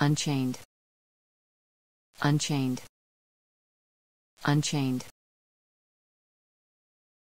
Unchained. Unchained. Unchained.